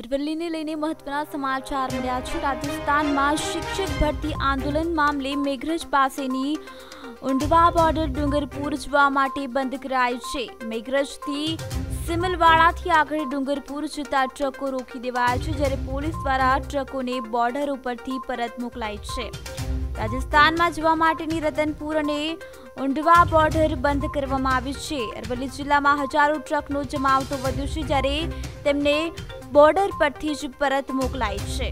અરવલ્લીને લઈને મહત્વના સમાચાર મળ્યા છે. રાજસ્થાનમાં શિક્ષક ભરતી આંદોલન મામલે મેઘરજ પાસેની ઉંડવા બોર્ડર ડુંગરપુર જવા માટે બંધ કરાઈ છે. મેઘરજથી સિમલવાડાથી આગળ ડુંગરપુર જતા ટ્રકો રોકી દેવાયા છે, જ્યારે પોલીસ દ્વારા ટ્રકોને બોર્ડર ઉપરથી પરત મોકલાઈ છે. રાજસ્થાનમાં જવા માટેની રતનપુર અને ઉંડવા બોર્ડર બંધ કરવામાં આવી છે. અરવલ્લી જિલ્લામાં હજારો ટ્રકનો જમાવટો વધ્યો છે, જ્યારે તેમને બોર્ડર પરથી જ પરત મોકલાય છે.